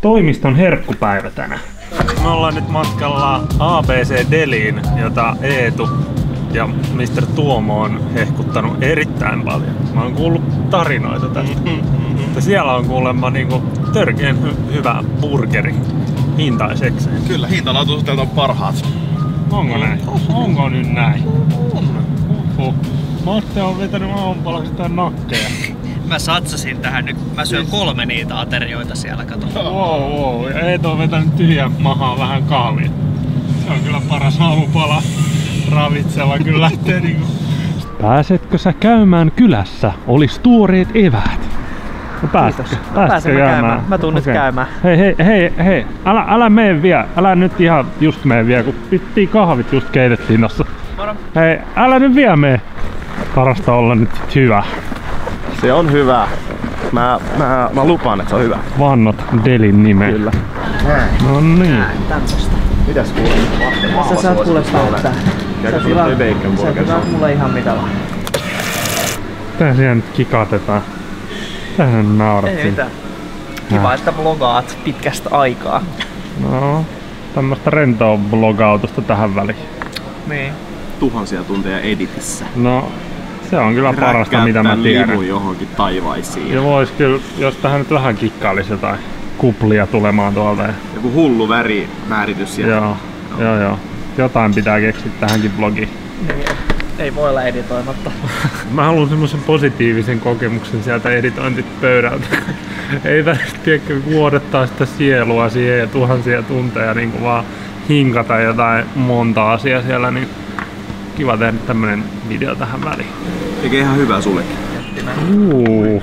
toimiston herkkupäivä tänään. Me ollaan nyt matkalla ABC Deliin, jota Eetu ja Mr. Tuomo on hehkuttanut erittäin paljon. Mä oon kuullut tarinoita tästä. Mutta siellä on kuulemma niinku törkeän hy- hyvä burgeri hintaisekseen. Kyllä, hintalaatuisuudelta on parhaat. Onko näin? Onko nyt näin? Oho. Matte on vetänyt aamupalaksi nakkeja. Mä satsasin tähän nyt. Mä syön kolme niitä aterioita siellä, kato. Wow, wow. Ja Eetu on vetänyt tyhjän mahaa vähän kahvia. Se on kyllä paras aamupala. Ravitseva kyllä lähtee niinku. Pääsetkö sä käymään kylässä? Olis tuoreet eväät. No pääsetkö? Kiitos. Pääsen mä käymään. Mä tuun nyt Okei. käymään. Hei, hei, hei, hei. Älä, älä mene vielä. Älä nyt ihan just mene vielä, kun pittiin kahvit just keitettiin tossa. Moro. Hei, älä nyt vielä mene. Parasta olla nyt hyvä. Se on hyvä. Mä, mä, mä lupaan, että se on hyvä. Vannot Delin nimeen. Kyllä. No niin. Tämmöstä. Mitäs kuulet? Sä saat kuule päättää. Toi bacon Sä tilaat mulle ihan mitä vaan. Tää siellä nyt kikatetaan. Tähän naurattiin. Ei mitään. Kiva, että vlogaat pitkästä aikaa. No, tämmöstä rentoa blogautusta tähän väliin. Niin. Tuhansia tunteja editissä. No, se on kyllä parasta mitä mä tiedän. johonkin taivaisiin. Ja vois kyllä, jos tähän nyt vähän kikkailisi jotain kuplia tulemaan tuolta. Joku hullu värimääritys siellä. joo, joo, joo. Jotain pitää keksiä tähänkin blogiin. niin. Ei voi olla editoimatta. Mä haluan semmoisen positiivisen kokemuksen sieltä editointipöydältä. Ei tästä tiedäkö vuodettaa sitä sielua siihen ja tuhansia tunteja niin kuin vaan hinkata jotain monta asiaa siellä, niin kiva tehdä tämmönen video tähän väliin. Eikä ihan hyvää sullekin. Uu.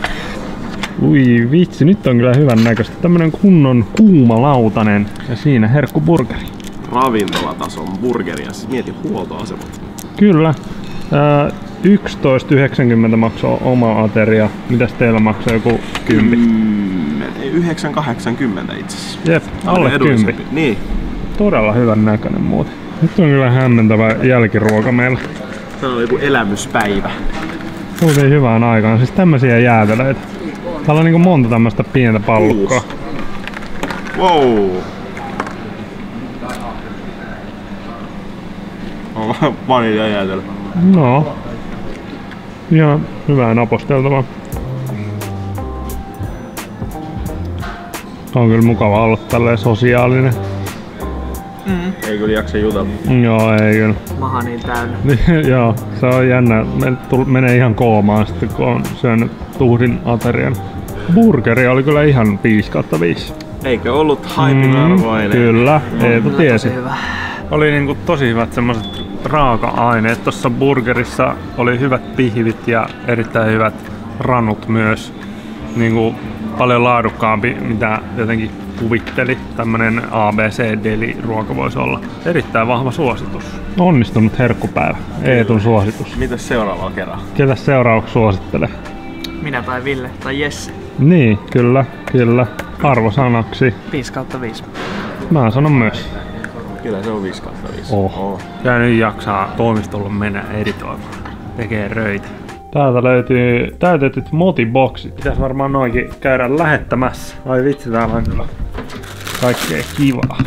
Ui vitsi, nyt on kyllä hyvän näköistä. Tämmönen kunnon kuuma lautanen ja siinä herkkuburgeri. Ravintolatason burgeria. Siis mieti huoltoasemat. Kyllä. Ää, 11,90 maksaa oma ateria. Mitäs teillä maksaa joku 10? Ei, 9,80 itse asiassa. Jep, alle 10. Edullisempi. Niin. Todella hyvän näköinen muuten. Nyt on kyllä hämmentävä jälkiruoka meillä. Tämä oli joku elämyspäivä. Tultiin hyvään aikaan. Siis tämmösiä jäätelöitä. Täällä on niinku monta tämmöstä pientä pallukkaa. Wow. On vanilja jäätelö. No. Ihan hyvää naposteltavaa. On kyllä mukava olla tälleen sosiaalinen. Ei kyllä jaksa jutella. Joo, ei kyllä. Maha niin täynnä. Joo, se on jännä. Menee ihan koomaan sitten, kun on syönyt tuhdin aterian. Burgeri oli kyllä ihan 5 kautta 5. Eikö ollut haipin arvoinen? kyllä, Eetu tiesi. Oli niinku tosi hyvät semmoset raaka-aineet. Tuossa burgerissa oli hyvät pihvit ja erittäin hyvät ranut myös. Niinku paljon laadukkaampi, mitä jotenkin kuvitteli. Tämmönen ABC-deli-ruoka voisi olla. Erittäin vahva suositus. Onnistunut herkkupäivä. Eetun suositus. Mitäs seuraavalla kerralla? Ketä seuraavaksi suosittelee? Minä tai Ville tai Jesse. Niin, kyllä, kyllä. Arvosanaksi. 5 kautta 5. Mä sanon myös. Kyllä se on 5 kautta 5. Oh. Ja nyt jaksaa toimistolla mennä editoimaan. Tekee röitä. Täältä löytyy täytetyt motiboksit. Pitäis varmaan noinkin käydä lähettämässä. Ai vitsi, täällä on kyllä kaikkea kivaa.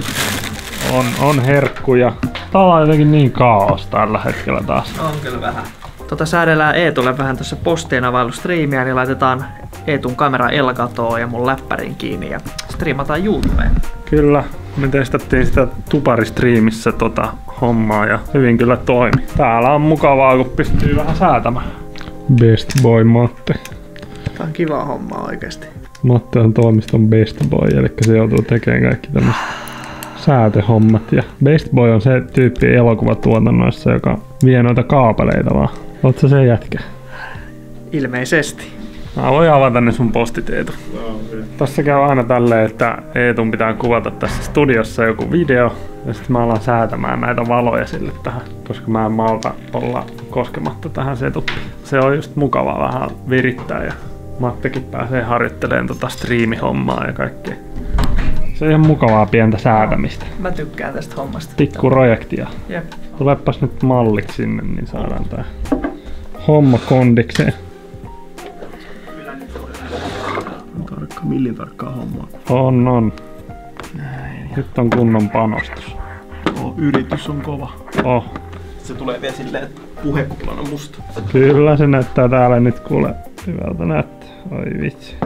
On, on herkkuja. Täällä on jotenkin niin kaos tällä hetkellä taas. On kyllä vähän. Tota säädellään Eetulle vähän tuossa postien availustriimiä, niin laitetaan Eetun kamera elkatoon ja mun läppärin kiinni ja striimataan YouTubeen. Kyllä, me testattiin sitä tuparistriimissä tota hommaa ja hyvin kyllä toimi. Täällä on mukavaa, kun pystyy vähän säätämään. Best boy Matte. Tää on kiva homma oikeesti. Matte on toimiston best boy, eli se joutuu tekemään kaikki tämmöiset säätöhommat. Ja best boy on se tyyppi elokuvatuotannoissa, joka vie noita kaapeleita vaan. Sä se jätkä? Ilmeisesti. Mä voin avata ne sun postit Eetu. Tässä käy aina tälleen, että Eetun pitää kuvata tässä studiossa joku video ja sitten mä alan säätämään näitä valoja sille tähän, koska mä en malta olla koskematta tähän setuppiin. Se on just mukavaa vähän virittää ja Mattekin pääsee harjoittelemaan tota striimihommaa ja kaikkea. Se on ihan mukavaa pientä säätämistä. Mä tykkään tästä hommasta. Pikku projektia. Jep. Tulepas nyt mallit sinne, niin saadaan tää homma kondikseen. Tarkka, millin tarkkaa hommaa. On, on. Nyt on kunnon panostus. Oh, yritys on kova. Oh, Se tulee vielä silleen, että puhekuplan on musta. kyllä se näyttää täällä nyt kuule hyvältä näyttää. Oi vitsi.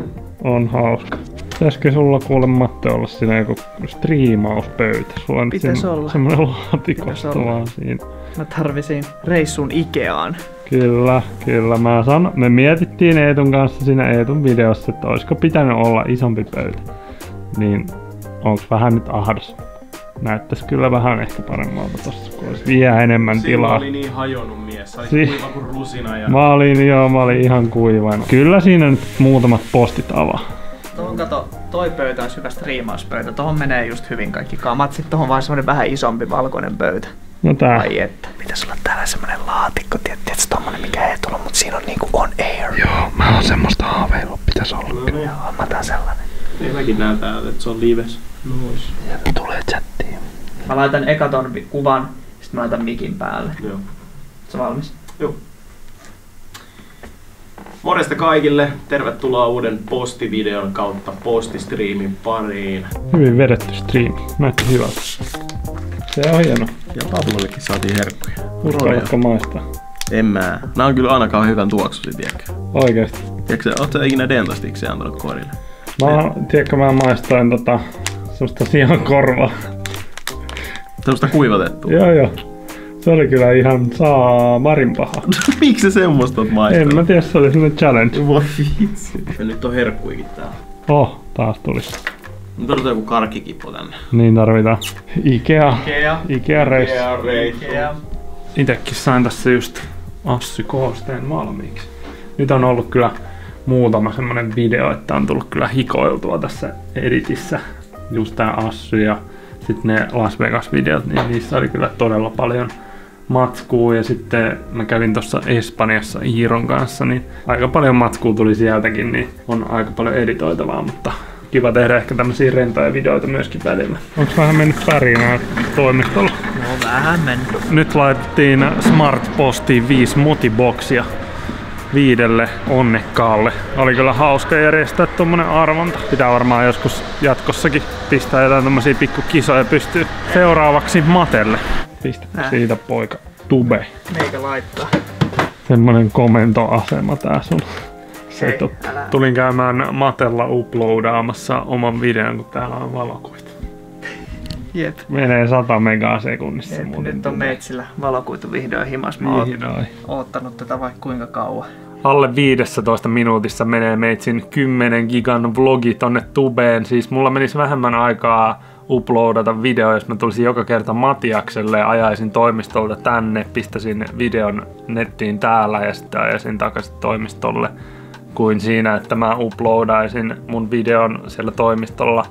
On hauska. Pitäisikö sulla kuule Matte olla siinä joku striimauspöytä? Sulla on Pitäis siinä olla. semmonen laatikosto vaan siinä. Mä tarvisin reissun Ikeaan. Kyllä, kyllä. Mä sanon, me mietittiin Eetun kanssa siinä Eetun videossa, että olisiko pitänyt olla isompi pöytä. Niin onks vähän nyt ahdas? Näyttäis kyllä vähän ehkä paremmalta tossa, kun olisi vielä enemmän Silloin tilaa. oli niin hajonnut mies. Sai Si- kuiva kuin rusina ja... Mä olin, joo, mä olin ihan kuivain. Kyllä siinä nyt muutamat postit avaa. Tuohon kato, toi pöytä on hyvä striimauspöytä. Tohon menee just hyvin kaikki kamat. Sitten tohon vaan semmonen vähän isompi valkoinen pöytä. No tää. Ai että. Pitäis olla täällä semmonen laatikko, tiedätkö, tommonen mikä ei tullut, mut siinä on niinku on air. Joo, mä oon semmoista haaveilua, pitäis olla. No niin. Joo, mä otan sellainen. Meilläkin näyttää, että se on lives. Nois. Tulee chattiin. Mä laitan eka ton kuvan, sit mä laitan mikin päälle. Joo. Se valmis? Joo. Morjesta kaikille. Tervetuloa uuden postivideon kautta postistriimin pariin. Hyvin vedetty striimi. Näytti hyvältä. Se on hieno. Ja Pablollekin saatiin herkkuja. Uskallatko maistaa? En mä. Nää on kyllä ainakaan hyvän tuoksusi, tiedätkö? Oikeesti. Tiedätkö, ootko sä ikinä dentastiksi antanut korille? Mä, tiedätkö, mä maistoin tota, semmoista sian korvaa. Tällaista kuivatettua. joo, joo. Se oli kyllä ihan saamarin paha. Miksi semmoista oot maistanut? En mä tiedä, se oli semmonen challenge. Voi vitsi. Ja nyt on herkkuikin täällä. Oh, taas tuli. Nyt on joku karkkikippo tänne. Niin tarvitaan. Ikea. Ikea. Ikea reissu. Ikea. Itekin sain tässä just Assy koosteen valmiiksi. Nyt on ollut kyllä muutama semmonen video, että on tullut kyllä hikoiltua tässä editissä. Just tää Assy ja sitten ne Las Vegas-videot, niin niissä oli kyllä todella paljon matskua ja sitten mä kävin tuossa Espanjassa Iiron kanssa, niin aika paljon matskua tuli sieltäkin, niin on aika paljon editoitavaa, mutta kiva tehdä ehkä tämmöisiä rentoja videoita myöskin välillä. Onko vähän mennyt pärinää toimistolla? No vähän mennyt. Nyt laitettiin Smart Postiin viisi motiboksia viidelle onnekkaalle. Oli kyllä hauska järjestää tuommoinen arvonta. Pitää varmaan joskus jatkossakin pistää jotain tämmöisiä pikkukisoja pystyy. Seuraavaksi Matelle. Pistä Äh. siitä poika. Tube. Meikä laittaa. Semmonen komentoasema tää sun setup. älä- Tulin käymään Matella uploadaamassa oman videon, kun täällä on valokuita. Jep. Menee 100 megaa sekunnissa Jep. muuten. Nyt on tulee. meitsillä valokuitu vihdoin himas. Mä oon oottanut tätä vaikka kuinka kauan. alle 15 minuutissa menee meitsin 10 gigan vlogi tonne tubeen. Siis mulla menisi vähemmän aikaa uploadata video, jos mä tulisin joka kerta Matiakselle ja ajaisin toimistolta tänne, pistäisin videon nettiin täällä ja sitten ajaisin takaisin toimistolle kuin siinä, että mä uploadaisin mun videon siellä toimistolla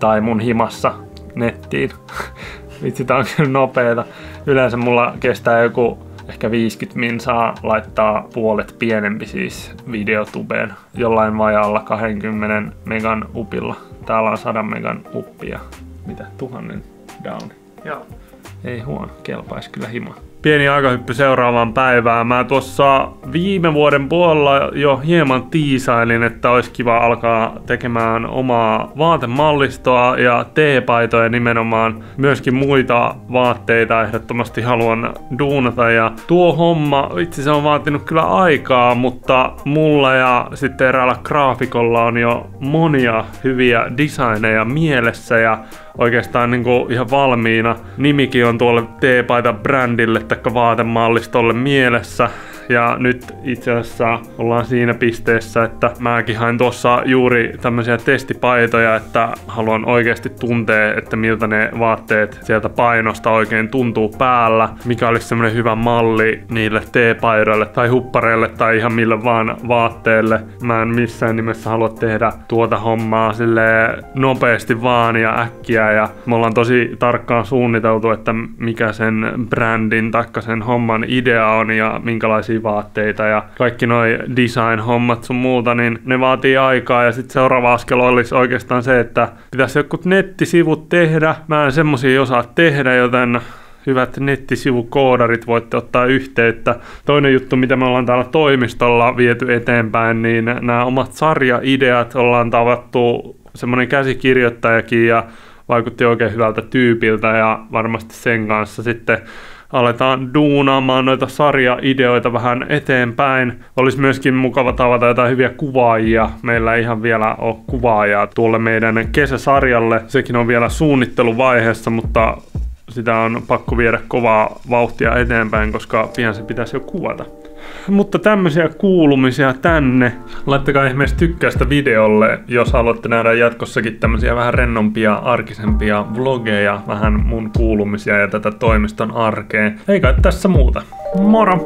tai mun himassa nettiin. Vitsi, tää on kyllä nopeeta. Yleensä mulla kestää joku ehkä 50 min saa laittaa puolet pienempi siis videotubeen jollain vajaalla 20 megan upilla. Täällä on 100 megan uppi ja mitä, tuhannen down. Joo. Ei huono, kelpaisi kyllä hima. Pieni aikahyppy seuraavaan päivään. Mä tuossa viime vuoden puolella jo hieman tiisailin, että olisi kiva alkaa tekemään omaa vaatemallistoa ja teepaitoja nimenomaan. Myöskin muita vaatteita ehdottomasti haluan duunata ja tuo homma, itse se on vaatinut kyllä aikaa, mutta mulla ja sitten eräällä graafikolla on jo monia hyviä designeja mielessä ja oikeastaan niin kuin ihan valmiina. Nimikin on tuolle T-paita-brändille tai vaatemallistolle mielessä. Ja nyt itse asiassa ollaan siinä pisteessä, että mäkin hain tuossa juuri tämmöisiä testipaitoja, että haluan oikeasti tuntea, että miltä ne vaatteet sieltä painosta oikein tuntuu päällä. Mikä olisi semmoinen hyvä malli niille T-paidoille tai huppareille tai ihan mille vaan vaatteelle. Mä en missään nimessä halua tehdä tuota hommaa sille nopeasti vaan ja äkkiä ja me ollaan tosi tarkkaan suunniteltu, että mikä sen brändin taikka sen homman idea on ja minkälaisia vaatteita ja kaikki noi design-hommat sun muuta, niin ne vaatii aikaa ja sitten seuraava askel olisi oikeastaan se, että pitäisi jotkut nettisivut tehdä. Mä en semmosia osaa tehdä, joten hyvät nettisivukoodarit voitte ottaa yhteyttä. Toinen juttu, mitä me ollaan täällä toimistolla viety eteenpäin, niin nämä omat sarjaideat ollaan tavattu semmoinen käsikirjoittajakin ja vaikutti oikein hyvältä tyypiltä ja varmasti sen kanssa sitten aletaan duunaamaan noita sarjaideoita vähän eteenpäin. Olisi myöskin mukava tavata jotain hyviä kuvaajia. Meillä ei ihan vielä ole kuvaajaa tuolle meidän kesäsarjalle. Sekin on vielä suunnitteluvaiheessa, mutta sitä on pakko viedä kovaa vauhtia eteenpäin, koska pian se pitäisi jo kuvata. Mutta tämmöisiä kuulumisia tänne. Laittakaa ihmeessä tykkäystä videolle, jos haluatte nähdä jatkossakin tämmöisiä vähän rennompia, arkisempia vlogeja, vähän mun kuulumisia ja tätä toimiston arkea. Eikä tässä muuta. Moro!